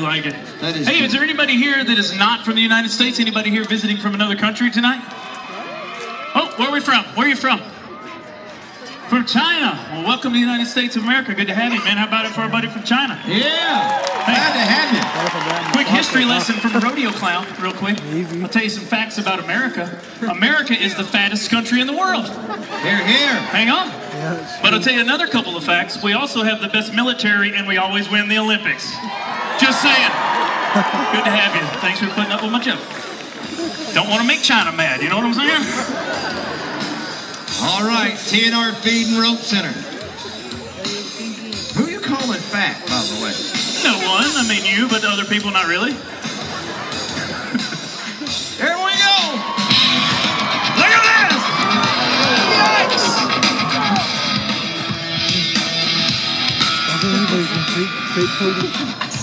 like it. Is hey, good. is there anybody here that is not from the United States? Anybody here visiting from another country tonight? Oh, where are we from? Where are you from? From China. Well, welcome to the United States of America. Good to have you, man. How about it for our buddy from China? Yeah, glad to have you. Quick history lesson from rodeo clown, real quick. I'll tell you some facts about America. America is the fattest country in the world. Here, here. Hang on. But I'll tell you another couple of facts. We also have the best military, and we always win the Olympics. Just saying. Good to have you. Thanks for putting up with my joke. Don't want to make China mad. You know what I'm saying? All right, TNR Feed and Rope Center. Who you calling fat, by the way? No one. I mean you, but other people not really. Here we go. Look at this. Yikes. I think anybody's in great, great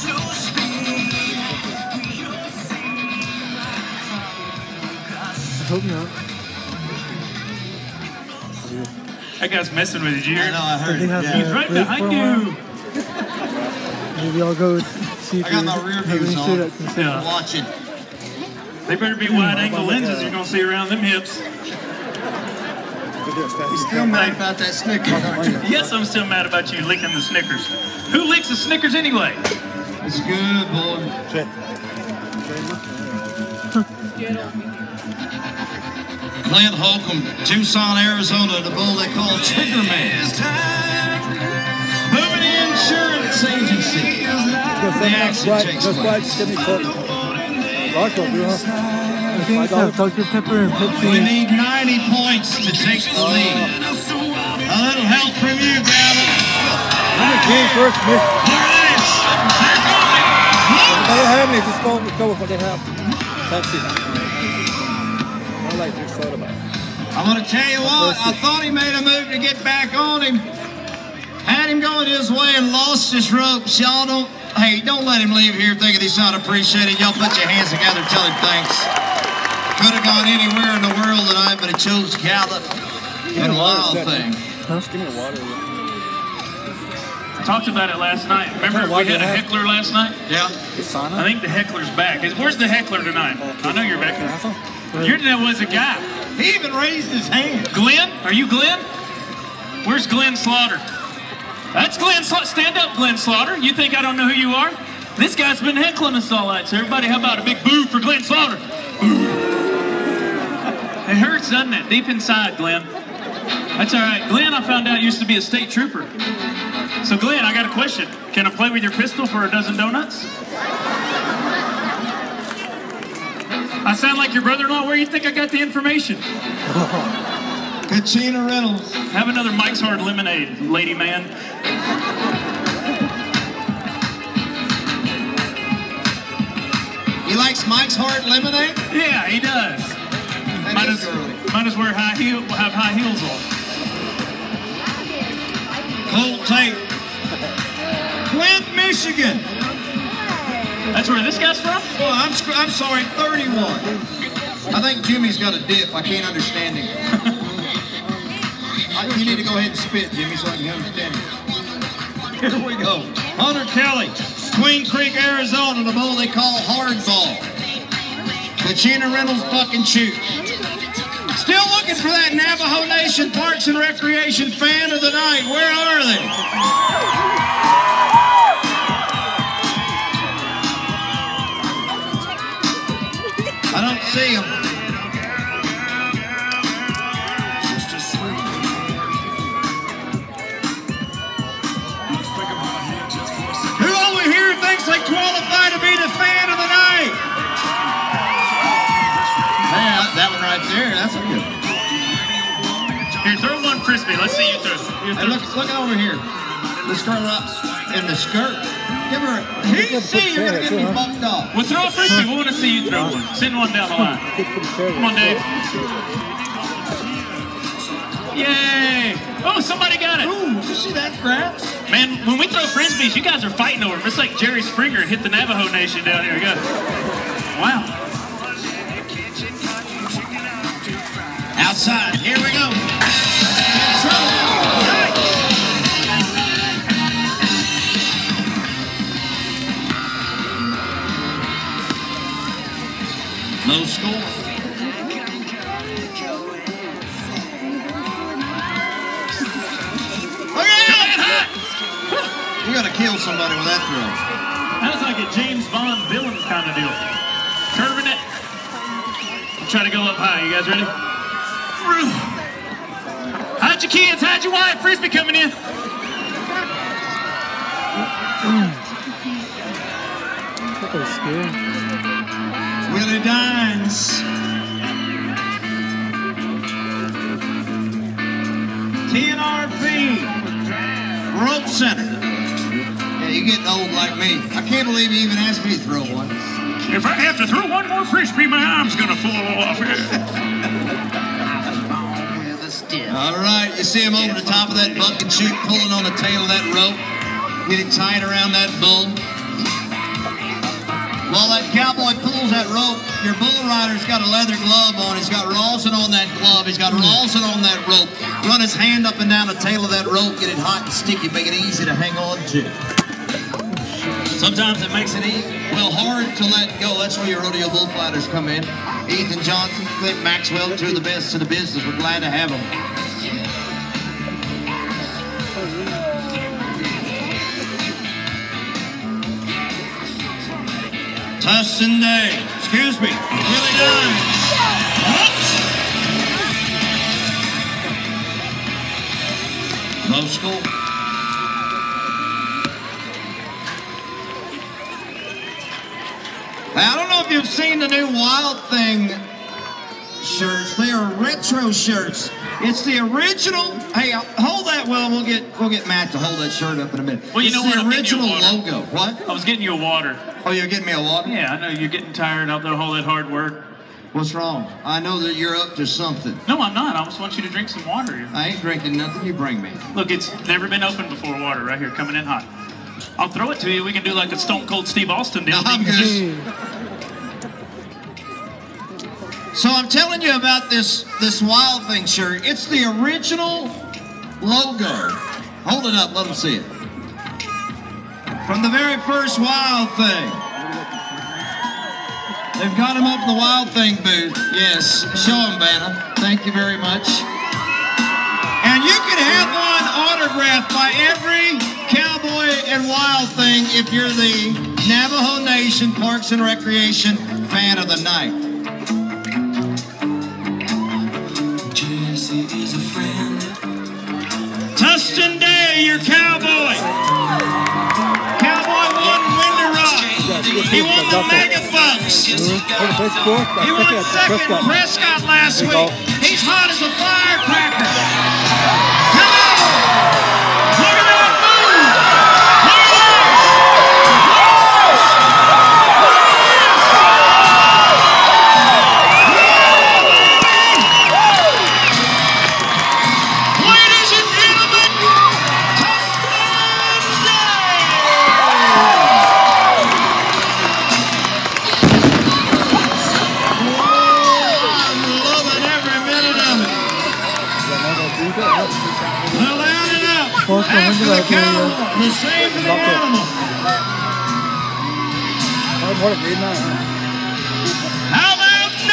hope not. That guy's messing with you. Did you hear? I know, I heard They it. have Yeah. He's right Wait behind you. Maybe I'll go see if I got you my rear any views on. that. Yeah. Watching. They better be wide angle lenses you're going to see around them hips. Still mad about that Snicker, aren't you? Yes, I'm still mad about you licking the Snickers. Who licks the Snickers anyway? It's good, boy. Clint Holcomb, Tucson, Arizona, the bull they call Trigger Man. Moving Insurance Agency. The action takes Just place. white, skinny coat. Rocco, do huh? I think it's have Dr. Pepper and We need 90 points to take the uh-huh. lead. A little help from you, Gravel. I'm a game first, miss. Look at this. They're going. If they have me, just go, go with what they have. Pepsi. I like their soda. but- I'm going to tell you what, I thought he made a move to get back on him. Had him going his way and lost his ropes. Y'all don't, hey, don't let him leave here thinking he's not appreciated. Y'all put your hands together and tell him thanks. Could have gone anywhere in the world tonight, but he chose Gallup and Wild Thing. Huh? Give me a water. Talked about it last night. Remember we had a do I have- heckler last night? Yeah. I think the heckler's back. Where's the heckler tonight? I know you're back there. Your dad was a guy. He even raised his hand. Glenn? Are you Glenn? Where's Glenn Slaughter? That's Glenn Slaughter. Stand up, Glenn Slaughter. You think I don't know who you are? This guy's been heckling us all night. So everybody, how about a big boo for Glenn Slaughter? It hurts, doesn't it? Deep inside, Glenn. That's all right. Glenn, I found out, used to be a state trooper. So, Glenn, I got a question. Can I play with your pistol for a dozen donuts? I sound like your brother-in-law. Where do you think I got the information? Kachina Reynolds. Have another Mike's Hard Lemonade, lady man. He likes Mike's Hard Lemonade? Yeah, he does. That Might as, early. might as wear high heel, have high heels on. Cold tape. Flint, Michigan. That's where this guy's from? Well, I'm, I'm sorry, 31. I think Jimmy's got a dip. I can't understand him. I- you need to go ahead and spit, Jimmy, so I can understand him. Here we go. Hunter Kelly, Queen Creek, Arizona, the bull they call hardball. Kachina Reynolds Buck and Shoot. Still looking for that Navajo Nation Parks and Recreation fan of the night. Where are they? I don't see them. Who over here thinks they qualify to be the fan of the night? Man, that one right there, that's a good. Here, throw one frisbee. Let's see you throw. You Hey, look, look over here. This girl up in the skirt. Give her a. He see you're gonna get me bucked off. Well, throw a frisbee. We want to see you throw one. Send one down the line. Come on, Dave. Yay! Oh, somebody got it. Ooh, did you see that crap? Man, when we throw frisbees, you guys are fighting over them. It's like Jerry Springer hit the Navajo Nation down here. Go. Wow. Outside. Here we go. You gotta kill somebody with that throw. That was like a James Bond villain kind of deal. Curving it. Try to go up high. You guys ready? Hide your kids, hide your wife. Frisbee coming in. That was scary. Willie Dines. TNRP. Rope Center. Yeah, you getting old like me. I can't believe you even asked me to throw one. If I have to throw one more frisbee, my arm's gonna fall off. All right, you see him over the top of that bucket chute, pulling on the tail of that rope, getting tied around that bull. While that cowboy pulls that rope, your bull rider's got a leather glove on. He's got rosin on that glove. He's got rosin on that rope. Run his hand up and down the tail of that rope, get it hot and sticky, make it easy to hang on to. Sometimes it makes it easy, well, hard to let go. That's where your rodeo bullfighters come in. Ethan Johnson, Clint Maxwell, two of the best in the business. We're glad to have them. Tustin Day. Excuse me. Really done. Low school. Know if you've seen the new Wild Thing shirts. They are retro shirts. It's the original. Hey, uh, hold that. Well, we'll get we'll get Matt to hold that shirt up in a minute. Well, you it's know the what? I'm getting you original logo. What? I was getting you a water. Oh, you're getting me a water? Yeah, I know you're getting tired of all that hard work. What's wrong? I know that you're up to something. No, I'm not. I just want you to drink some water. I ain't drinking nothing you bring me. Look, it's never been opened before. Water right here, coming in hot. I'll throw it to you. We can do like a Stone Cold Steve Austin deal. No, I'm good. So I'm telling you about this this Wild Thing shirt. It's the original logo. Hold it up, let them see it. From the very first Wild Thing. They've got him up in the Wild Thing booth. Yes, show him, Vanna. Thank you very much. And you can have one autographed by every cowboy and wild thing if you're the Navajo Nation Parks and Recreation fan of the night. Tustin Day, your cowboy. Cowboy won Window Rock. He won the Mega Bucks. The best sport. I He won second. Prescott last week. He's hot the same for the animal. What a midnight. How about 91?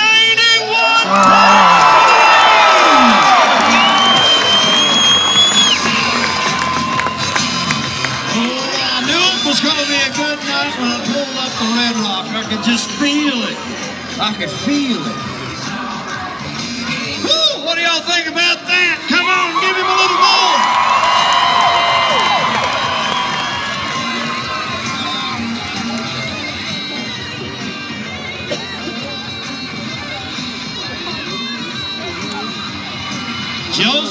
Oh, I knew it was going to be a good night when I pulled up the Red Rock. I could just feel it. I could feel it. Woo, what do y'all think about that? Come on, give him a little more.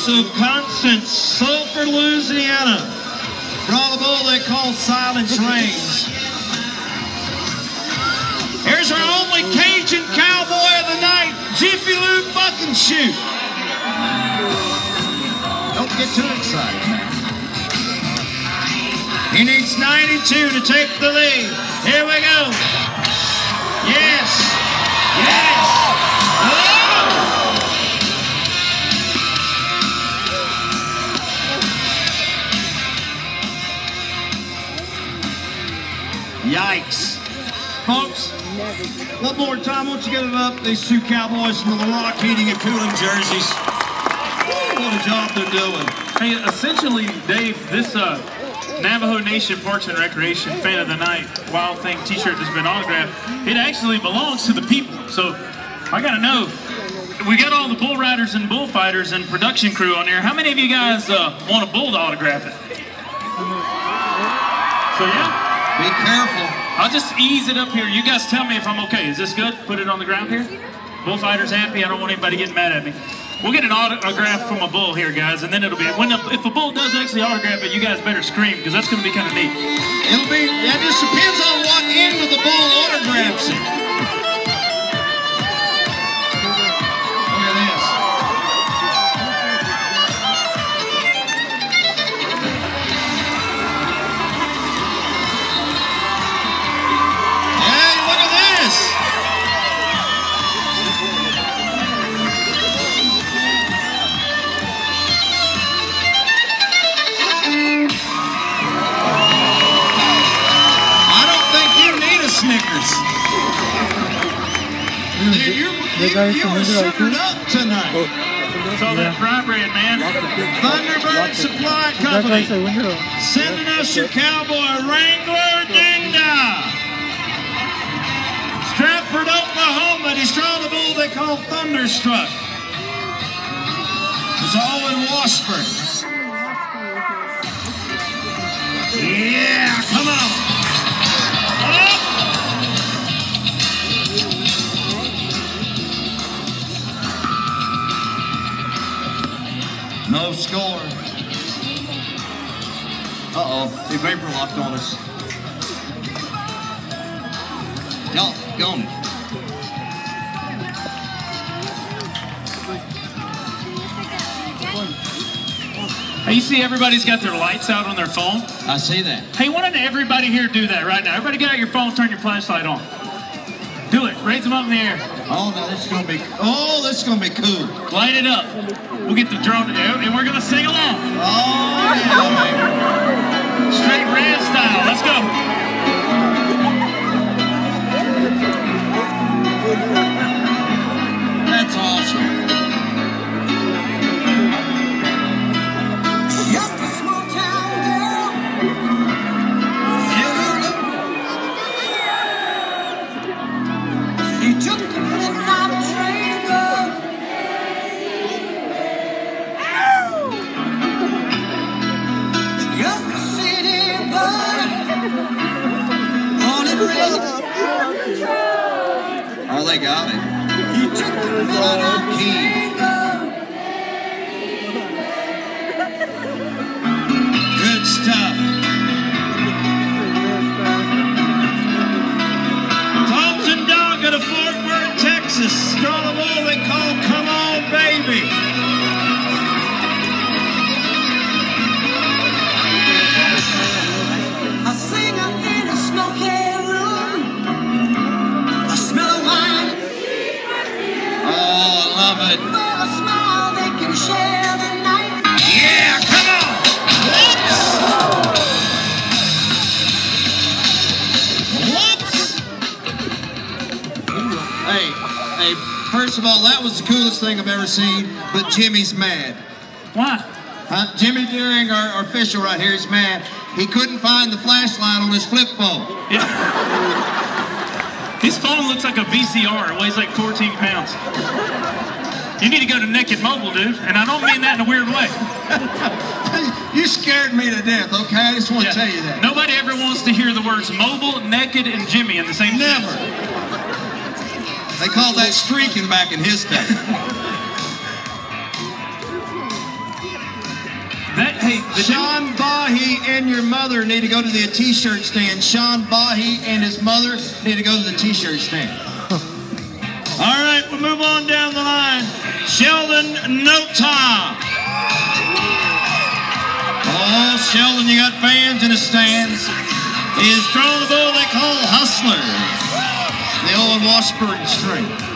Joseph Constance, Sulphur, Louisiana. Brought a bull they call Silence Reigns. Here's our only Cajun cowboy of the night, Jiffy Lube Buck and Shoot. Don't get too excited, man. He needs 92 to take the lead. Here we go. Yes. Yes. Yikes. Folks, one more time, won't you get it up? These two cowboys from the Rock Heating and Cooling jerseys. What a job they're doing. Hey, essentially, Dave, this uh, Navajo Nation Parks and Recreation Fan of the Night Wild Thing T-shirt that's been autographed, it actually belongs to the people. So I gotta know, we got all the bull riders and bullfighters and production crew on here. How many of you guys uh, want a bull to autograph it? So yeah. Be careful. I'll just ease it up here. You guys tell me if I'm okay. Is this good? Put it on the ground here. Bullfighter's happy. I don't want anybody getting mad at me. We'll get an autograph from a bull here, guys, and then it'll be when if a bull does actually autograph it, you guys better scream because that's going to be kind of neat. It'll be, that just depends on what end of the bull autographs it. Dude, you, you, you are sugared up tonight. It's all that fry bread, man. Thunderbird Supply Company sending us your cowboy Wrangler Dinga. Stratford, Oklahoma. He's trying the bull they call Thunderstruck. It's all in Washburn. Yeah, come on. Score. Uh-oh, they vapor locked on us. Y'all, go me. Hey, you see everybody's got their lights out on their phone? I see that. Hey, why don't everybody here do that right now? Everybody get out your phone, turn your flashlight on. Do it. Raise them up in the air. Oh, no, this is gonna be. Oh, this is gonna be cool. Light it up. We'll get the drone and we're gonna sing along. Oh, yeah, Straight red style. Let's go. First of all, that was the coolest thing I've ever seen, but Jimmy's mad. Why? Huh? Jimmy Deering, our, our official right here, is mad. He couldn't find the flashlight on his flip phone. Yeah. His phone looks like a VCR. It weighs like 14 pounds. You need to go to Naked Mobile, dude. And I don't mean that in a weird way. You scared me to death, okay? I just want to Yeah. tell you that. Nobody ever wants to hear the words mobile, naked, and Jimmy in the same Never. sentence. They called that streaking back in his day. That hey, Sean Bahi and your mother need to go to the t-shirt stand. Sean Bahi and his mother need to go to the t-shirt stand. All right, we'll move on down the line. Sheldon Nota. Oh, Sheldon, you got fans in the stands. Is throwing the ball they call Hustler. The old Washburn string.